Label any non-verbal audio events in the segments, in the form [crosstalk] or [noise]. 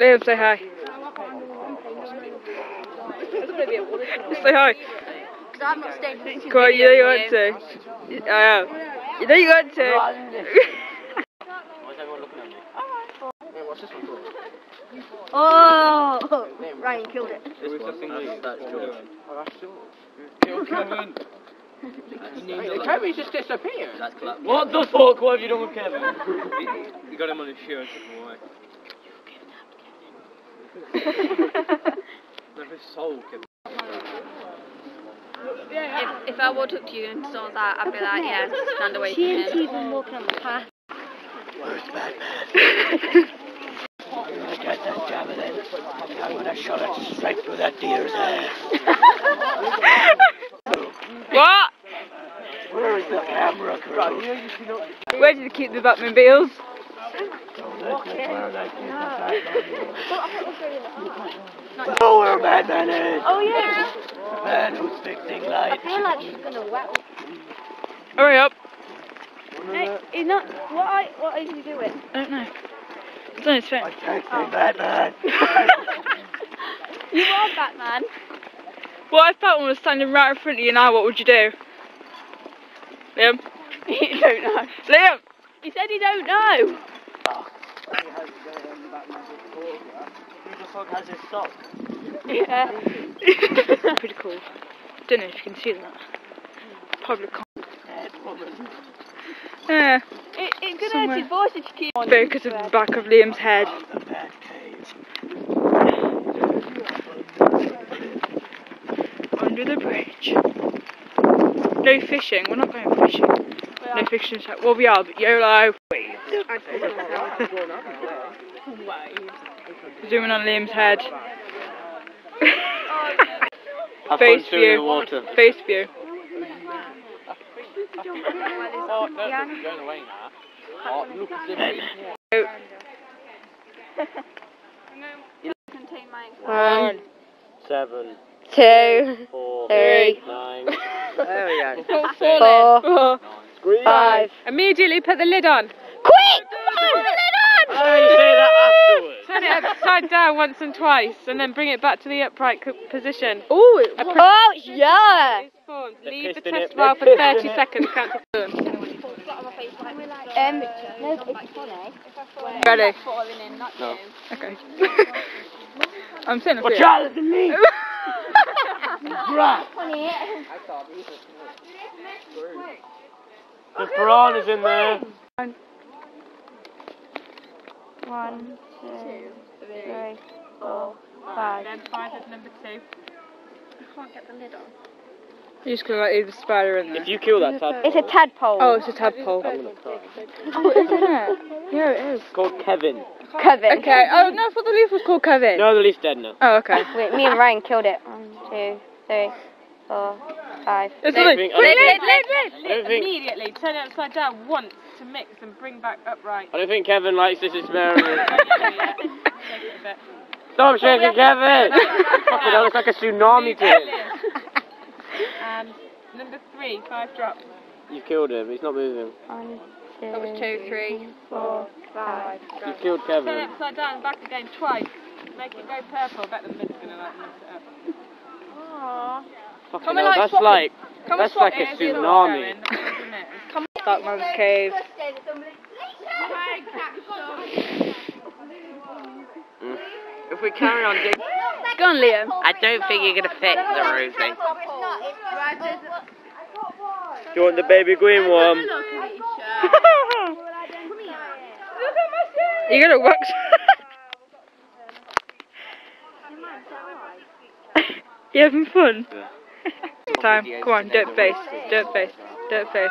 Liam, say hi. say hi. Because I'm not staying for Come on, you know you want to. I am. You know you want to. Why is everyone looking at me? Hey, what's this one called? Oh! Ryan killed it. This one. That's, that's George. Oh, that's George. Kill Kevin. Kevin's just disappeared. What the fuck? What have you done with Kevin? [laughs] You got him on his shoe and took him away. Never soul, If, if I walked up to you and saw that, I'd be like, yeah, stand away from him. even walking on the path. Where's Batman? [laughs] Get that javelin. I'm gonna shot it straight through that deer's ass. what? Where is the camera crew? Where did you keep the Batman Batman. Know where Batman is. Oh, yeah. The man who's fixing lights. I feel like she's gonna wet. Hurry up. Hey, he's not. What, I, what is he doing? I don't know. It's on his phone. I can't see Batman. You are Batman. What if Batman was standing right in front of you now, what would you do? Liam? you don't know. Liam! He said he don't know. Who the has his sock? Yeah. [laughs] Pretty cool. Don't know if you can see that. Probably can't. Dead woman. Yeah. It, it could Somewhere. hurt his voice if you keep on. Focus of the back of Liam's head. The Bat Cave. Under the bridge. No fishing. We're not going fishing. No fishing. so- Well, we are, but YOLO. [laughs] Zooming on Liam's head. Have Face fun swimming in view. the water. Face view. Oh, no, no, going away now. Oh, look at him. Contain my One, Seven, two, four, three, nine. There we go. four, Scream. five. Immediately put the lid on. Quick! Put the lid Oh, you say that afterwards. Turn it upside down once and twice, and then bring it back to the upright position. Oh, A pre- oh yeah. These forms. They're Leave the pissed in it, test valve for 30 it. [laughs] seconds. Count to done. Um, no, it's funny. Ready? Falling in, not No. Okay. [laughs] I'm sitting up Watch here. out, there's a leak. Right. The piranha's in there. One, two, three, four, five. Then five is number two. I can't get the lid on. You're just gonna like leave the spider in there. If you kill that tadpole, It's a tadpole. Oh, it's a tadpole. I'm gonna cry. Oh, isn't it? Yeah, it is. It's called Kevin. Kevin. Okay. Oh no, I thought the leaf was called Kevin. No, the leaf's dead now. Oh, okay. [laughs] Wait, me and Ryan killed it. One, two, three, four, five. It's I a don't leaf. think- I don't think- lid, I don't think- Immediately turn it upside down once to mix and bring back upright. I don't think Kevin likes this experiment. [laughs] Yeah. Shake it a bit. Stop oh, shaking Kevin! [laughs] Fucking hell, it's like a tsunami to him. And number three, five drops. You've killed him, he's not moving. One, two, That was two, three, four, five. You killed Turn it Kevin. upside down and back again twice. Make it go purple. bet the lid's gonna like mix it up. Aww. Fucking Come hell, and, like, that's like, that's like a as the other tsunami. one's going, isn't it? Come on. Dark If we carry on digging... Go on, Liam. I don't think you're gonna fit the Rosie. Do you want the baby green one? You're gonna wax. you having fun? Time. Come on, dirt face, dirt face, dirt face.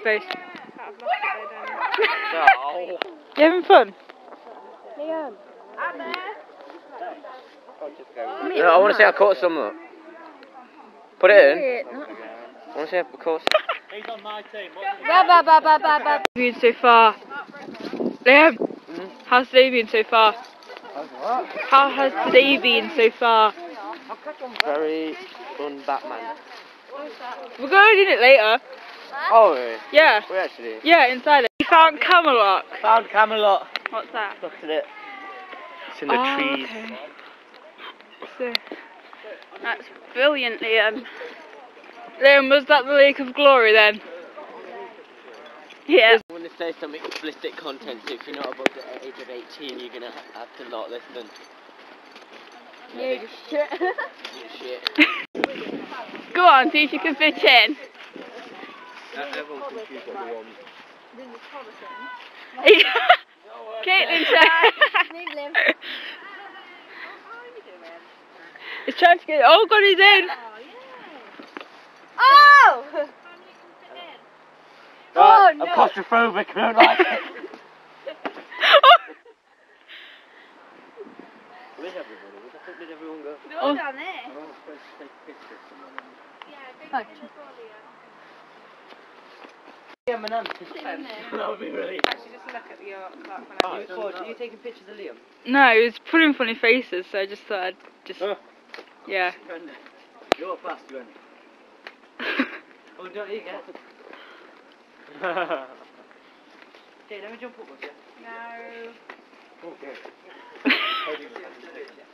face. No. You having fun? Liam. No, I want to say I caught some. Look. Put it in. I want to say I caught some. Ba ba ba ba ba ba. Been so far. Liam, Mhm. how's today been so far? How has today been so far? Very fun Batman. We're going in it later. Oh, really? Yeah, we actually yeah, inside it. We found Camelot. found Camelot. What's that? Look at it. It's in the Oh, trees. okay. So, That's brilliant, Liam. Liam, was that the Lake of Glory then? Yeah. When they say some explicit content, so if you're not above the age of 18, you're gonna have to not listen. You shit. Shit. [laughs] Go on, see if you can fit in. Everyone can choose what they want. Caitlin said. He's trying to get. Oh God, he's in. Oh! Right, uh, no. I'm claustrophobic, I don't like it. [laughs] Where's everybody? Where the fuck did everyone go? Oh. down there. Everyone's supposed to take pictures of someone. Yeah, my nan. That would be really. Actually, just look at your Are you, are you taking pictures of Liam? No, he was putting funny faces, so I just thought I'd just. Oh. Yeah. You're fast, you [laughs] Oh, don't you get it? [laughs] Okay, let me jump up with you. No. Okay. [laughs]